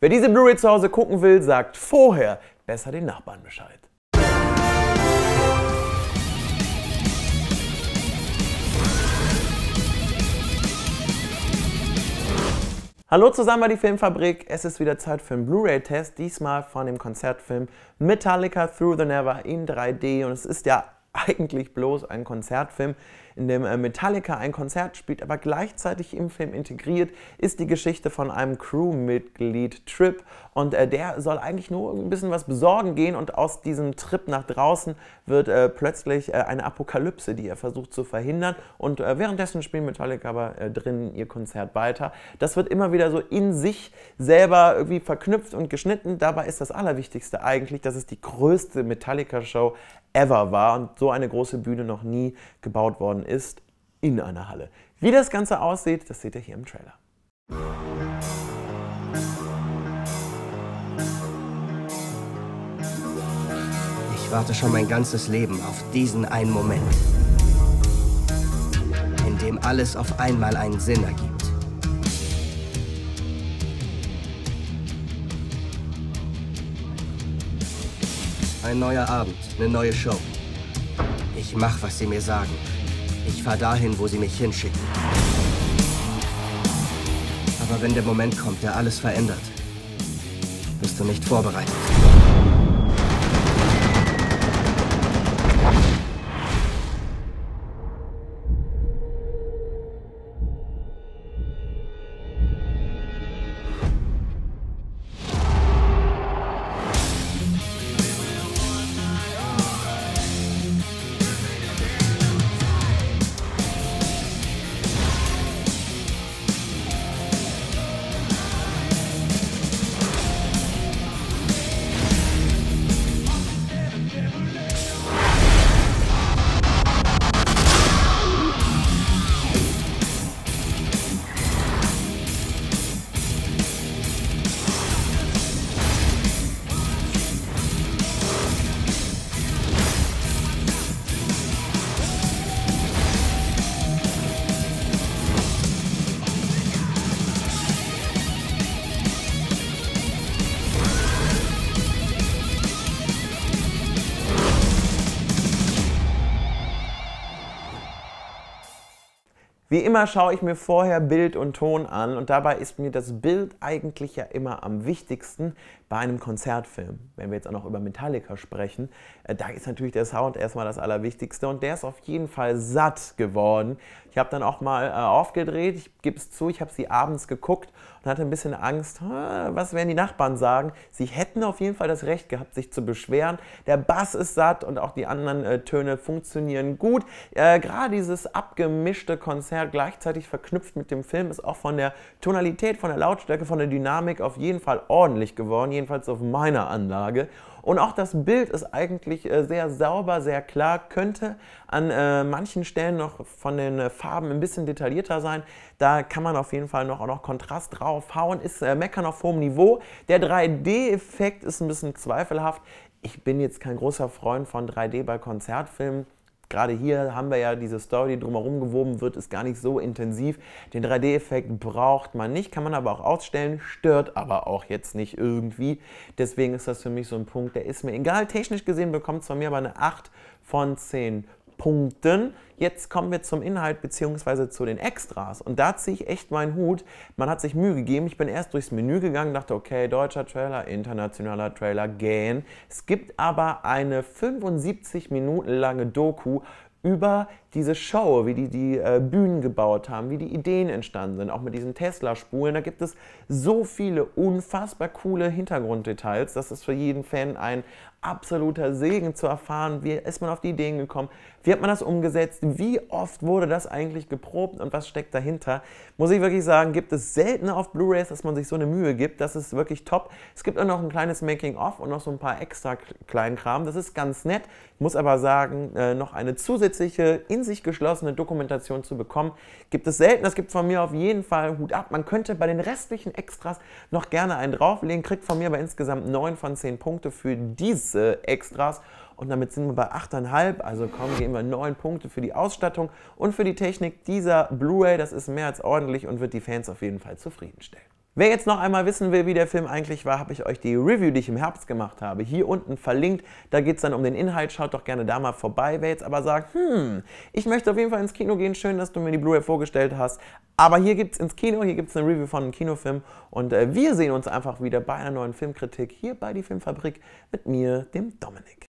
Wer diese Blu-ray zu Hause gucken will, sagt vorher besser den Nachbarn Bescheid. Hallo zusammen bei die Filmfabrik. Es ist wieder Zeit für einen Blu-ray-Test, diesmal von dem Konzertfilm Metallica Through the Never in 3D. Und es ist ja eigentlich bloß ein Konzertfilm, in dem äh, Metallica ein Konzert spielt, aber gleichzeitig im Film integriert ist die Geschichte von einem Crewmitglied Trip und äh, der soll eigentlich nur ein bisschen was besorgen gehen und aus diesem Trip nach draußen wird äh, plötzlich äh, eine Apokalypse, die er versucht zu verhindern und äh, währenddessen spielen Metallica aber äh, drin ihr Konzert weiter. Das wird immer wieder so in sich selber irgendwie verknüpft und geschnitten. Dabei ist das Allerwichtigste eigentlich, dass es die größte Metallica-Show ever war und so eine große Bühne noch nie gebaut worden ist in einer Halle. Wie das Ganze aussieht, das seht ihr hier im Trailer. Ich warte schon mein ganzes Leben auf diesen einen Moment, in dem alles auf einmal einen Sinn ergibt. Ein neuer Abend, eine neue Show. Ich mach, was sie mir sagen. Ich fahr dahin, wo sie mich hinschicken. Aber wenn der Moment kommt, der alles verändert, bist du nicht vorbereitet. Wie immer schaue ich mir vorher Bild und Ton an und dabei ist mir das Bild eigentlich ja immer am wichtigsten bei einem Konzertfilm. Wenn wir jetzt auch noch über Metallica sprechen, äh, da ist natürlich der Sound erstmal das Allerwichtigste und der ist auf jeden Fall satt geworden. Ich habe dann auch mal äh, aufgedreht, ich gebe es zu, ich habe sie abends geguckt und hatte ein bisschen Angst, was werden die Nachbarn sagen. Sie hätten auf jeden Fall das Recht gehabt, sich zu beschweren. Der Bass ist satt und auch die anderen äh, Töne funktionieren gut. Äh, Gerade dieses abgemischte Konzert gleichzeitig verknüpft mit dem Film ist auch von der Tonalität, von der Lautstärke, von der Dynamik auf jeden Fall ordentlich geworden, jedenfalls auf meiner Anlage. Und auch das Bild ist eigentlich äh, sehr sauber, sehr klar, könnte an äh, manchen Stellen noch von den äh, Farben ein bisschen detaillierter sein. Da kann man auf jeden Fall noch, auch noch Kontrast draufhauen, ist äh, meckern auf hohem Niveau. Der 3D-Effekt ist ein bisschen zweifelhaft. Ich bin jetzt kein großer Freund von 3D bei Konzertfilmen gerade hier haben wir ja diese Story, die drumherum gewoben wird, ist gar nicht so intensiv. Den 3D-Effekt braucht man nicht, kann man aber auch ausstellen, stört aber auch jetzt nicht irgendwie. Deswegen ist das für mich so ein Punkt, der ist mir egal. Technisch gesehen bekommt es von mir aber eine 8 von 10 Punkten. Jetzt kommen wir zum Inhalt bzw. zu den Extras. Und da ziehe ich echt meinen Hut. Man hat sich Mühe gegeben. Ich bin erst durchs Menü gegangen, dachte, okay, deutscher Trailer, internationaler Trailer, gähn. Es gibt aber eine 75 Minuten lange Doku über diese Show, wie die die äh, Bühnen gebaut haben, wie die Ideen entstanden sind, auch mit diesen Tesla-Spulen. Da gibt es so viele unfassbar coole Hintergrunddetails. Das ist für jeden Fan ein absoluter Segen zu erfahren, wie ist man auf die Ideen gekommen, wie hat man das umgesetzt, wie oft wurde das eigentlich geprobt und was steckt dahinter. Muss ich wirklich sagen, gibt es seltener auf Blu-rays, dass man sich so eine Mühe gibt. Das ist wirklich top. Es gibt auch noch ein kleines Making-of und noch so ein paar extra kleinen Kram. Das ist ganz nett. Ich muss aber sagen, äh, noch eine zusätzliche in sich geschlossene Dokumentation zu bekommen, gibt es selten. Das gibt von mir auf jeden Fall Hut ab. Man könnte bei den restlichen Extras noch gerne einen drauflegen. Kriegt von mir aber insgesamt 9 von 10 Punkte für diese Extras. Und damit sind wir bei 8,5. Also kommen, geben wir 9 Punkte für die Ausstattung und für die Technik dieser Blu-ray. Das ist mehr als ordentlich und wird die Fans auf jeden Fall zufriedenstellen. Wer jetzt noch einmal wissen will, wie der Film eigentlich war, habe ich euch die Review, die ich im Herbst gemacht habe, hier unten verlinkt. Da geht es dann um den Inhalt. Schaut doch gerne da mal vorbei. Wer jetzt aber sagt, hm, ich möchte auf jeden Fall ins Kino gehen, schön, dass du mir die Blu-ray vorgestellt hast. Aber hier gibt es ins Kino, hier gibt es eine Review von einem Kinofilm. Und äh, wir sehen uns einfach wieder bei einer neuen Filmkritik hier bei die Filmfabrik mit mir, dem Dominik.